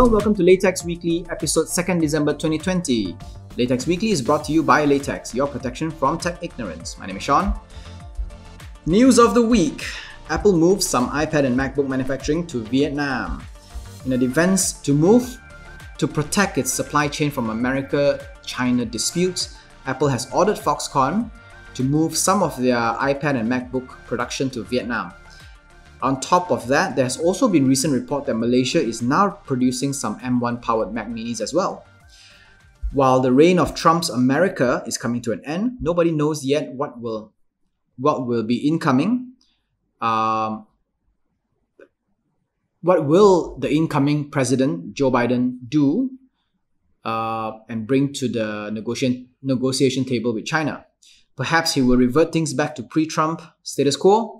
Hello, welcome to Laytechs Weekly, episode 2nd December 2020. Laytechs Weekly is brought to you by Laytechs, your protection from tech ignorance. My name is Shawn. News of the week Apple moves some iPad and MacBook manufacturing to Vietnam. In a defense to move to protect its supply chain from America China disputes, Apple has ordered Foxconn to move some of their iPad and MacBook production to Vietnam. On top of that, there has also been recent report that Malaysia is now producing some M1 powered Mac minis as well. While the reign of Trump's America is coming to an end, nobody knows yet what will what will be incoming. Um, what will the incoming president Joe Biden do uh, and bring to the negotiation negotiation table with China? Perhaps he will revert things back to pre-Trump status quo,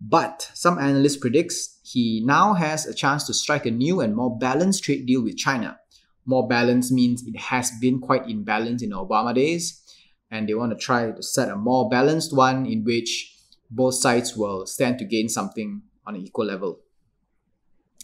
but some analysts predicts he now has a chance to strike a new and more balanced trade deal with China. More balanced means it has been quite imbalanced in the Obama days, and they want to try to set a more balanced one in which both sides will stand to gain something on an equal level.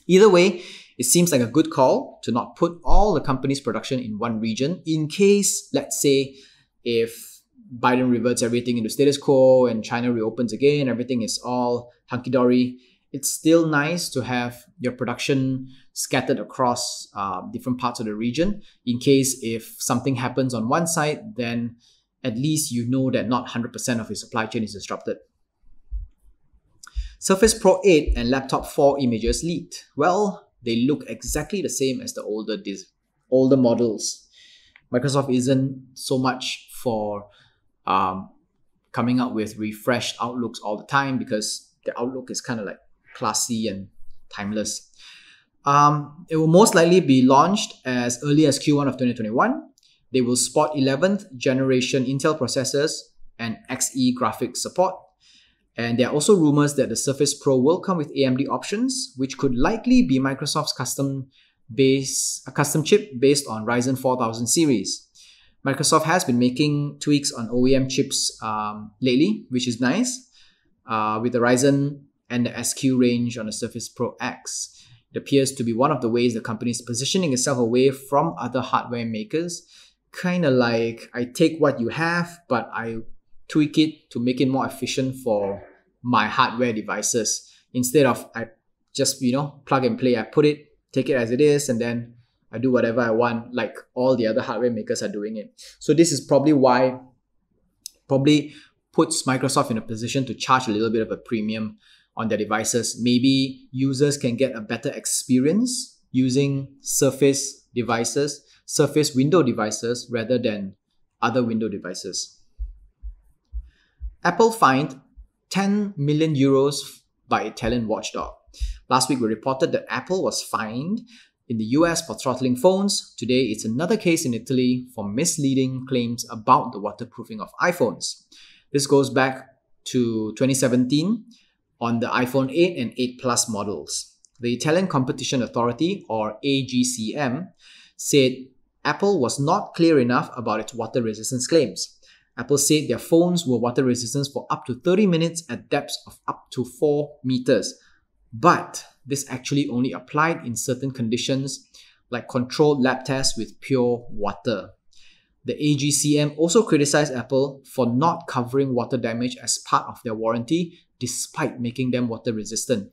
Either way, it seems like a good call to not put all the company's production in one region in case, let's say, if Biden reverts everything into status quo and China reopens again, everything is all hunky dory. It's still nice to have your production scattered across uh, different parts of the region in case if something happens on one side, then at least you know that not 100% of your supply chain is disrupted. Surface Pro 8 and Laptop 4 images leaked. Well, they look exactly the same as the older older models. Microsoft isn't so much for um, coming up with refreshed outlooks all the time because the outlook is kind of like classy and timeless. Um, it will most likely be launched as early as Q1 of 2021. They will spot 11th generation Intel processors and Xe graphics support. And there are also rumors that the Surface Pro will come with AMD options, which could likely be Microsoft's custom base, a custom chip based on Ryzen 4000 series. Microsoft has been making tweaks on OEM chips um, lately, which is nice. Uh, with the Ryzen and the SQ range on the Surface Pro X, it appears to be one of the ways the company is positioning itself away from other hardware makers. Kind of like I take what you have, but I tweak it to make it more efficient for my hardware devices instead of I just you know plug and play. I put it, take it as it is, and then I do whatever I want, like all the other hardware makers are doing it. So this is probably why, probably puts Microsoft in a position to charge a little bit of a premium on their devices. Maybe users can get a better experience using Surface devices, Surface window devices, rather than other window devices. Apple fined 10 million euros by Italian watchdog. Last week, we reported that Apple was fined in the US for throttling phones. Today, it's another case in Italy for misleading claims about the waterproofing of iPhones. This goes back to 2017 on the iPhone 8 and 8 Plus models. The Italian Competition Authority, or AGCM, said Apple was not clear enough about its water resistance claims. Apple said their phones were water resistant for up to 30 minutes at depths of up to 4 meters. But this actually only applied in certain conditions like controlled lab tests with pure water. The AGCM also criticized Apple for not covering water damage as part of their warranty despite making them water resistant.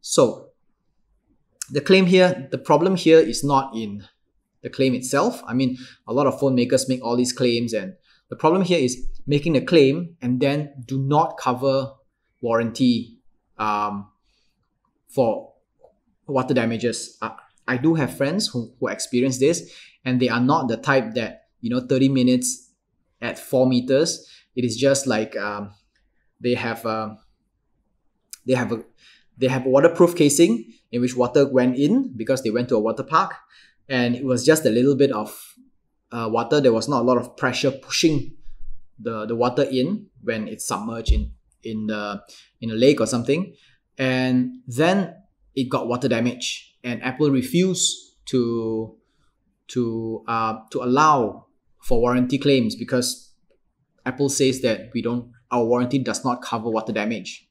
So, the claim here, the problem here is not in the claim itself. I mean, a lot of phone makers make all these claims, and the problem here is making a claim and then do not cover warranty um, for water damages. Uh, I do have friends who, who experience this, and they are not the type that, you know, 30 minutes at four meters. It is just like um, they have a, um, they have a they have a waterproof casing in which water went in because they went to a water park, and it was just a little bit of uh, water. There was not a lot of pressure pushing the, the water in when it's submerged in in the in a lake or something, and then it got water damage, and Apple refused to to uh, to allow for warranty claims because Apple says that we don't our warranty does not cover water damage.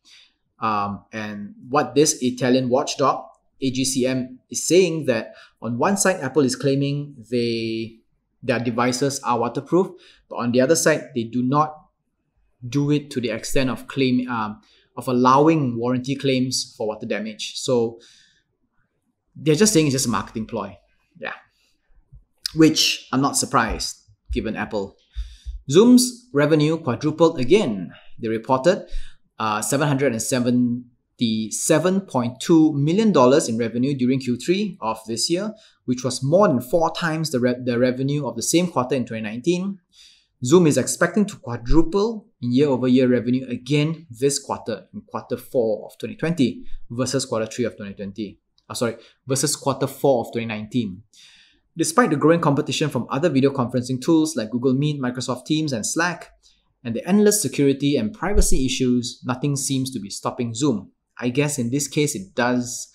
Um, and what this Italian watchdog AGCM is saying that on one side, Apple is claiming they their devices are waterproof, but on the other side, they do not do it to the extent of claim um, of allowing warranty claims for water damage. So they're just saying it's just a marketing ploy. Yeah. Which I'm not surprised given Apple. Zoom's revenue quadrupled again. They reported uh, $777.2 million in revenue during Q3 of this year, which was more than four times the, re- the revenue of the same quarter in 2019. Zoom is expecting to quadruple in year over year revenue again this quarter, in quarter four of 2020 versus quarter three of 2020. Uh, sorry, versus quarter four of 2019. Despite the growing competition from other video conferencing tools like Google Meet, Microsoft Teams, and Slack, and the endless security and privacy issues, nothing seems to be stopping Zoom. I guess in this case, it does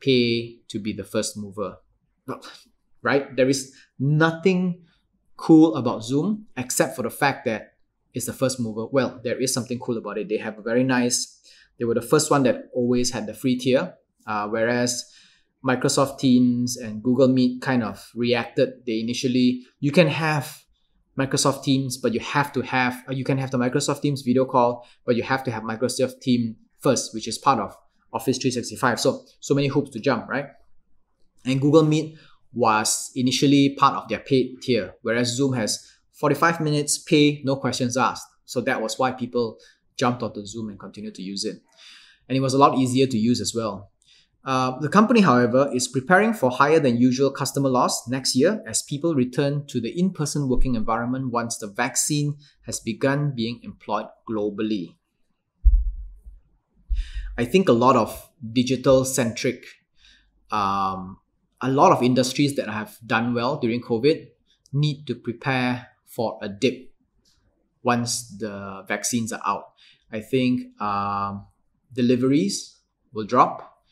pay to be the first mover. Right? There is nothing cool about Zoom except for the fact that it's the first mover. Well, there is something cool about it. They have a very nice, they were the first one that always had the free tier, uh, whereas Microsoft Teams and Google Meet kind of reacted. They initially, you can have Microsoft Teams, but you have to have, you can have the Microsoft Teams video call, but you have to have Microsoft Team first, which is part of Office 365. So, so many hoops to jump, right? And Google Meet was initially part of their paid tier, whereas Zoom has 45 minutes pay, no questions asked. So that was why people jumped onto Zoom and continued to use it. And it was a lot easier to use as well. Uh, the company, however, is preparing for higher than usual customer loss next year as people return to the in person working environment once the vaccine has begun being employed globally. I think a lot of digital centric um, a lot of industries that have done well during COVID need to prepare for a dip once the vaccines are out. I think um, deliveries will drop,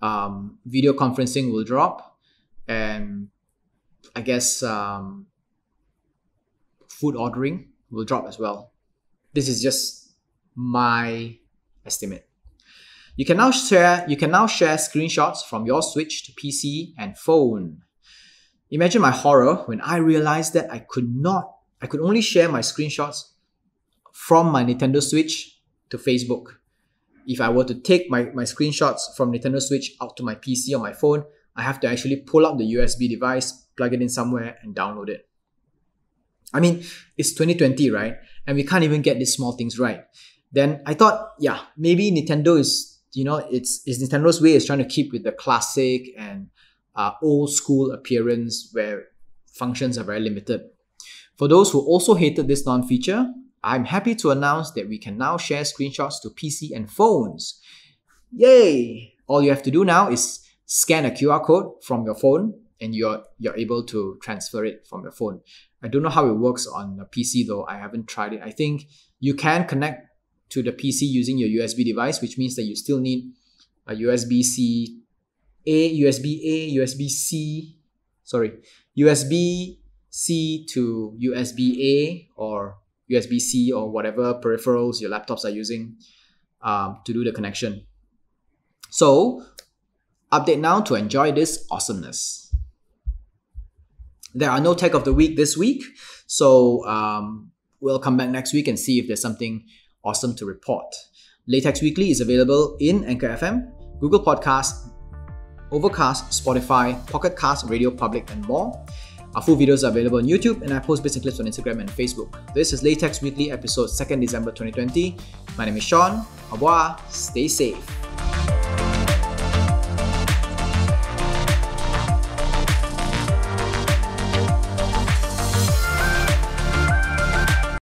um, video conferencing will drop, and I guess um, food ordering will drop as well. This is just my estimate. You can now share you can now share screenshots from your Switch to PC and phone. Imagine my horror when I realized that I could not I could only share my screenshots from my Nintendo Switch to Facebook. If I were to take my, my screenshots from Nintendo Switch out to my PC or my phone, I have to actually pull out the USB device, plug it in somewhere, and download it. I mean, it's 2020, right? And we can't even get these small things right. Then I thought, yeah, maybe Nintendo is you know, it's, it's Nintendo's way is trying to keep with the classic and uh, old school appearance where functions are very limited. For those who also hated this non-feature, I'm happy to announce that we can now share screenshots to PC and phones. Yay! All you have to do now is scan a QR code from your phone and you're you're able to transfer it from your phone. I don't know how it works on a PC though. I haven't tried it. I think you can connect to the PC using your USB device, which means that you still need a USB C, A, USB A, USB C, sorry, USB C to USB A or USB C or whatever peripherals your laptops are using um, to do the connection. So, update now to enjoy this awesomeness. There are no tech of the week this week, so um, we'll come back next week and see if there's something awesome to report. Laytechs Weekly is available in Anchor FM, Google Podcasts, Overcast, Spotify, Pocket Cast, Radio Public, and more. Our full videos are available on YouTube, and I post and clips on Instagram and Facebook. This is Laytechs Weekly, episode 2nd December 2020. My name is Shawn. Au revoir. Stay safe.